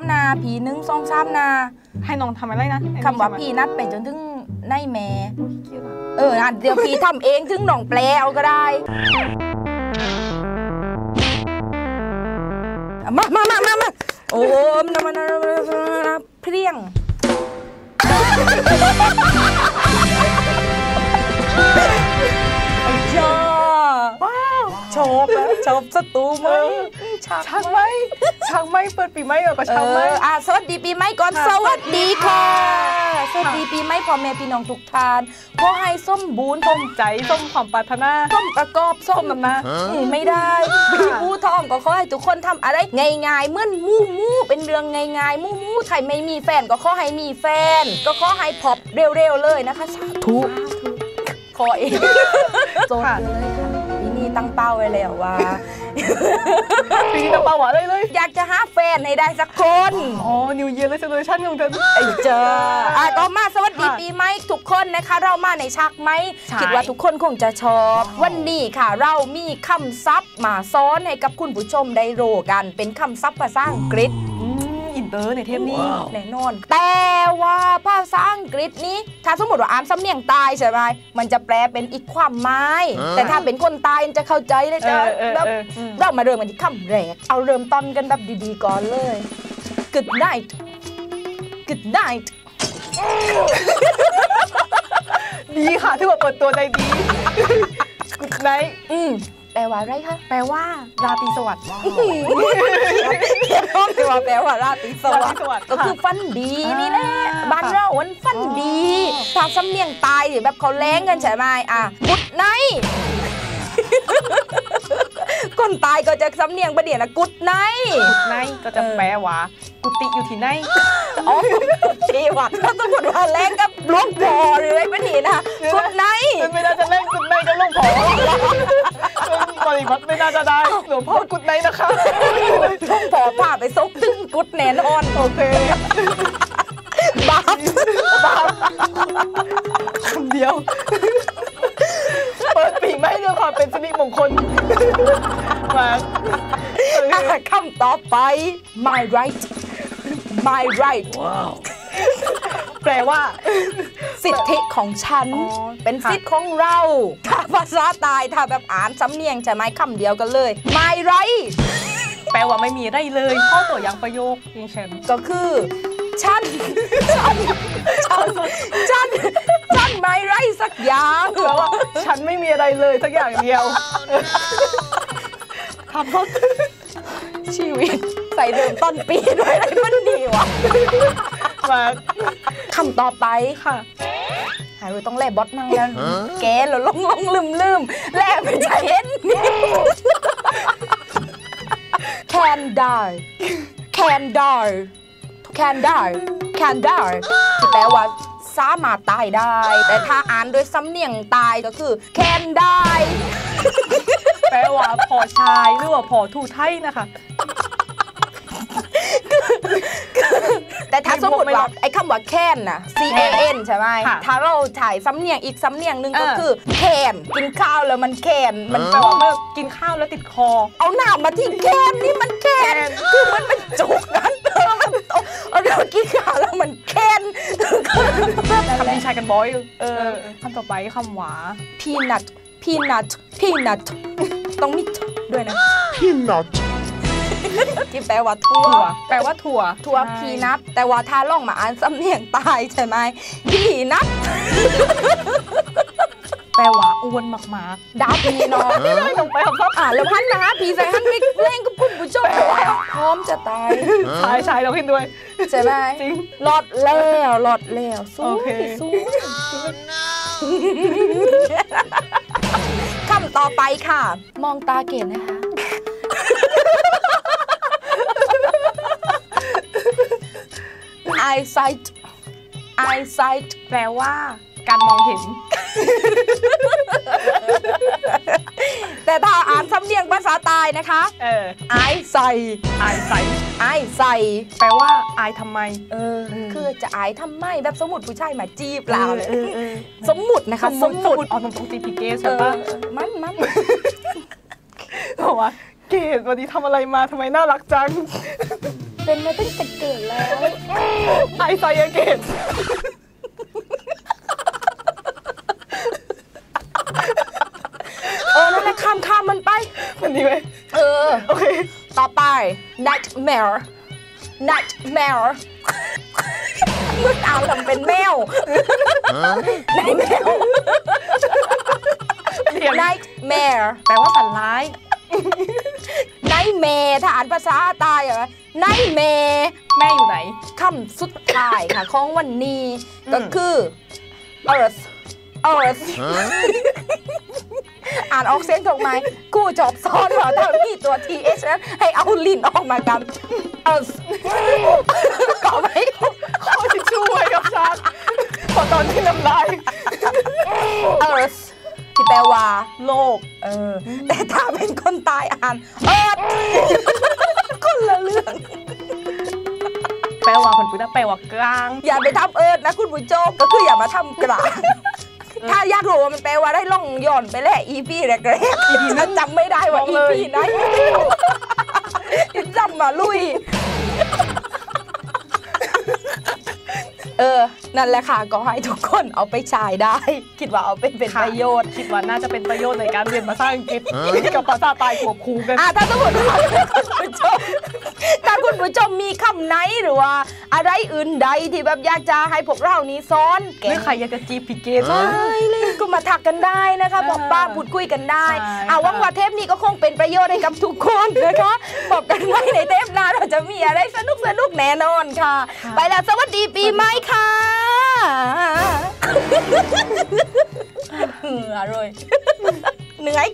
ามนาผีหนึ่งสองสามนาให้น้องทำอะไรนะคำว่าผีนัดไปจนถึงในแม่เอออะเดี๋ยวพี่ทำเองถึงหนองแปลเอาก็ได้มามามามามาโอ้มนมันเพลียง บนะชอบสตูไหมชักชักไหมชักไหมเปิดปีไหมเออก็เอชักไหมออะสวัสดีปีใหม่ก่อนค่ะสวัสดีค่ะสวัสดีปีใหม่พ่อแม่พี่น้องทุกท่านขอให้ส้มบูนส้มใจส้มความปรารถนาส้มประกอบส้ส้มมน้ำหน้าอืมไม่ได้พี่มูทองก็ขอให้ทุกคนทำอะไรง่ายๆเหมื่อนมู่มู่เป็นเรื่องง่ายๆมู่มู่ใครไม่มีแฟนก็ขอให้มีแฟน ก็ขอให้พบเร็วๆเลยนะคะสาธุขอเองโจทย์เลยค่ะ ปีนี้ตั้งเป้าไว้แล้วว่า ปีนี้จะเป่าหวานเลยเลยอยากจะหาแฟนให้ได้สักคน อ๋อ New Year Resolution ของเธอไอ้เจออะก็มาสวัสดีค่ะปีใหม่ทุกคนนะคะ เรามาในชักไหมใช่ คิดว่าทุกคนคงจะชอบ วันนี้ค่ะเรามีคำศัพท์มาซ้อนให้กับคุณผู้ชมได้รู้กัน เป็นคำศัพท์ภาษาอังกฤษอืมอิน เตอร์ในเทปนี้แน่นอน แต่ว่าภาษาอังกฤษนี้ ถ้าสมมติว่าอ่านสำเนียงตายใช่ไหมมันจะแปลเป็นอีกความหมาย แต่ถ้าเป็นคนตายมันจะเข้าใจเลยจ้ะเออเออแบบเอออืมเรามาเริ่มกันที่คำแรก เอาเริ่มต้นกันแบบดีๆก่อนเลย Good night Good night ดีค่ะที่ว่าเปิดตัวใจดีกุดไนท์อืมแป ลว่าอะไรคะแปลว่าราตรีสวัสดิ์เขียนห้องแปลว่าแปลว่าราตรีสวัสดิ์ราตรีสวัสดิ์ก็คือค่ะฟันดีนี่แหละอ่าบ้านเราวันฟันดีถ้าสำเนียงตายหรือแบบเขาแล้งกันใช่ไหมอะกุดไนคนตายก็จะสำเนียงประเดี๋ยวนะกุดไนกุดไนท์ก็จะแปลว่ากุฏิอยู่ที่ไหนอ๋อที่ว่าถ้าสมมติว่าแล้งกับหลวงพ่อหรืออะไรประเดี๋ยวนะกุดไนมันไม่น่าจะเล่นกุดไนท์กับหลวงพ่อ ปฏิบัติไม่น่าจะได้หลวงพ่อกุดไนท์นะคะหลวงพ่อพาไปซกตึ้งกุดแน่นอนโอเคบาปคำเดียว เปิดปีไม่ด้วยความเป็นสิริมงคลมาอะคำต่อไป my right my right แปลว่า สิทธิของฉันอ๋อเป็นค่ะสิทธิของเราถ้าภาษาตายถ้าแบบอ่านสำเนียงใช่ไหมคำเดียวกันเลย my right แปลว่าไม่มีอะไรเลยข้อตัวอย่างประโยคอย่างเช่นก็คือ ฉัน ฉัน ฉัน ฉัน ฉันไม่ไรสักอย่างแปลว่าฉันไม่มีอะไรเลยสักอย่างเดียวทำเพราะชีวิตใส่เดิมต้นปีด้วยอะไรมันดีวะมา คำต่อไปค่ะหายไปต้องแลบบอสมั่งแล้วแกเหรอลงลงลืมลืมแลบไม่ใช่เห็น can die can die can die can die ที่แปลว่าสามารถตายได้ แต่ถ้าอ่านด้วยสำเนียงตายก็คือ can die แปลว่าพอชายหรือว่าพอทูไทยนะคะ ว่าไอ้คำว่า can น่ะ c a n ใช่ไหมค่ะถ้าเราถ่ายสำเนียงอีกสำเนียงหนึ่งก็เออคือ can กินข้าวแล้วมัน can มันแปลว่าเมื่อกินข้าวแล้วติดคอ เอาหน้ามาที่แคนนี่มันแคนคือมันเป็นจุกนั้นเออมันโตเอาเดี๋ยวกินข้าวแล้วมันแคนคำนี้ใช้กันบ่อยเออคำต่อไปคำหวาพีนัทพีนัทพีนัทต้องมีด้วยนะ Peanut. ที่ แปลว่าทั่วถั่ว แปลว่าถั่วทั่วใช่พีนัทแต่ว่าถ้าล่องมาอ่านสำเนียงใตายใช่ไหมพีนัทแปลว่าอ้วนมากดาวพีเนอนๆไม่ต้องไปคำซับอ่าแล้วพันนะพีใส่หันไม่เล่นกับคุณผู้ชมพร้อมจะตายชายชายเราเห็นด้วยใช่ไหมจริงหลอดแล้วหลอดแล้วสู้โอเคสู้คำต่อไปค่ะ มองตาเกศนะคะ eyesight eyesight แปลว่าการมองเห็น แต่ถ้าอ่านสำเนียงภาษาใตายนะคะ เออ eyesight อายใส eyesight แปลว่า อายทำไม เออ คือจะอายทำไมแบบสมมติผู้ชายมาจีบเราเลยเออเออสมมุตินะคะ สมมุติอ๋อตรงตรงจีพีเกสเอใช่อปะมันมันบอกว่าเกดวันนี้ทำอะไรมาทำไมน่ารักจัง เป็นมาตั้งแต่เกิดแล้ว ไอไซยาเกตเออนั่นแหละข้ามข้ามมันไปมันดีไหมเออ โอเค ต่อไป nightmare nightmare มึงอ่านทำเป็นแมวไหนแมวเรียน nightmare แปลว่าฝันร้าย nightmare ถ้าอ่านภาษาใตายอะ nightmare แม่อยู่ไหน คำสุดท้ายค่ะ ของวันนี้ก็คือ earth earth อ่านออกเสียงถูกไหมกูจอบซ้อนว่าถ้ามีตัว th นั้นให้เอาลิ้นออกมากัน earth ก็ไหมขอทิชชู่ไว้กับฉันพอตอนที่น้ำลาย earth แปลว่า โลก เออ แต่ถ้าเป็นคนตายอ่าน earth คนละเรื่อง แปลว่าผลปืนนะแปลว่ากลาง อย่าไปทำเอิร์ดนะคุณผู้ชมก็คืออย่ามาทำกลาง ถ้าอยากรู้ว่ามันแปลว่าได้ล่องย่อนไปแล้ว EP แรกๆฉันจำไม่ได้ว่าลองเลย EP ไหนจำมาลุย เออ นั่นแหละค่ะ ก็ให้ทุกคนเอาไปใช้ได้ คิดว่าเอาไปเป็นประโยชน์ คิดว่าน่าจะเป็นประโยชน์ในการเรียนภาษาอังกฤษกับภาษาใตายควบคู่กันอะถ้าสมมติว่าคุณผู้ชมถ้าคุณผู้ชมมีคำไหนหรือว่า อะไรอื่นใดที่แบบอยากจะให้พวกเรานี้ซ้อนแกหรือใครอยากจะจีบพี่เกดใช่เลยก็มาถักกันได้นะคะอ่าบอกป้าพูดคุยกันได้ใช่อ่าค่ะหวังว่าเทปนี้ก็คงเป็นประโยชน์ให้กับทุกคนนะคะบอกกันไว้ในเทปหน้าเราจะมีอะไรสนุกสนุกๆแน่นอนค่ะ ไปแล้วสวัสดีปีใหม่ค่ะเหงื่อเลยเหนื่อย